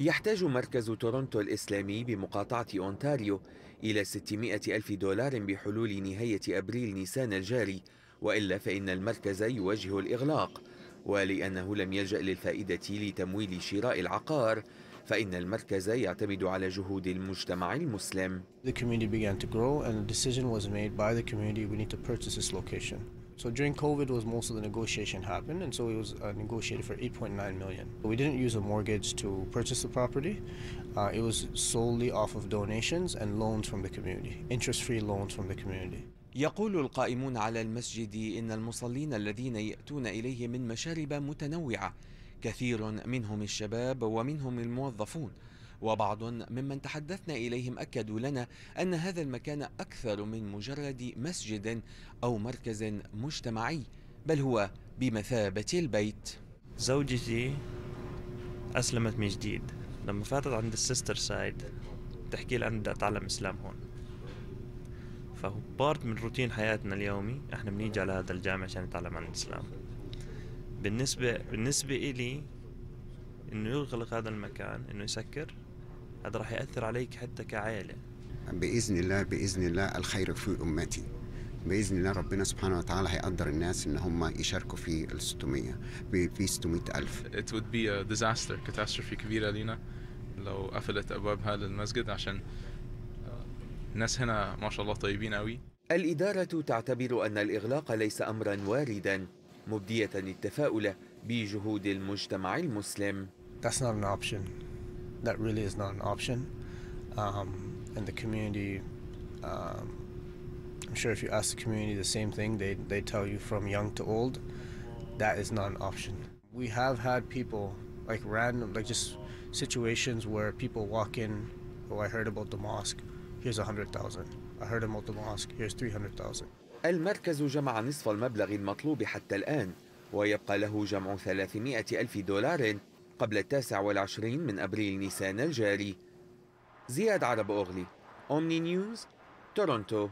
يحتاج مركز تورونتو الإسلامي بمقاطعة أونتاريو إلى 600 ألف دولار بحلول نهاية أبريل نيسان الجاري وإلا فإن المركز يواجه الإغلاق ولأنه لم يلجأ للفائدة لتمويل شراء العقار فإن المركز يعتمد على جهود المجتمع المسلم. The community began to grow and a decision was made by the community we need to purchase this location. So during COVID was most of the negotiation happened and so it was uh, negotiated for 8.9 million. We didn't use a mortgage to purchase the property. Uh, it was solely off of donations and loans from the community, interest-free loans from the community. يقول القائمون على المسجد إن المصلين الذين يأتون إليه من مشارب متنوعة كثير منهم الشباب ومنهم الموظفون وبعض ممن تحدثنا إليهم أكدوا لنا أن هذا المكان أكثر من مجرد مسجد أو مركز مجتمعي بل هو بمثابة البيت. زوجتي أسلمت من جديد. لما فاتت عند ال sister side تحكي لي أنا بدي أتعلم إسلام هون. فهو part من روتين حياتنا اليومي إحنا بنيجي على هذا الجامع عشان نتعلم عن الإسلام. بالنسبة بالنسبة إلي إنه يغلق هذا المكان إنه يسكر هذا راح يأثر عليك حتى كعائلة. بإذن الله بإذن الله الخير في أمتي. بإذن الله ربنا سبحانه وتعالى هيقدر الناس إن هم يشاركوا في ال 600 في 600 ألف. It would be a disaster catastrophe كبيرة لينا لو قفلت أبواب هذا المسجد عشان الناس هنا ما شاء الله طيبين قوي الإدارة تعتبر أن الإغلاق ليس أمرا واردا مبدية التفاؤل بجهود المجتمع المسلم. That's not an option. That really is not an option. Um, and the community, um, I'm sure if you ask the community the same thing, they, they tell you from young to old, that is not an option. We have had people, like random, like just situations where people walk in, oh, I heard about the mosque, here's a hundred thousand. I heard about the mosque, here's 300,000. المركز جمع نصف المبلغ المطلوب حتى الآن ويبقى له جمع 300 ألف دولار قبل التاسع والعشرين من أبريل نيسان الجاري. زياد عرب أغلي أومني نيوز تورونتو.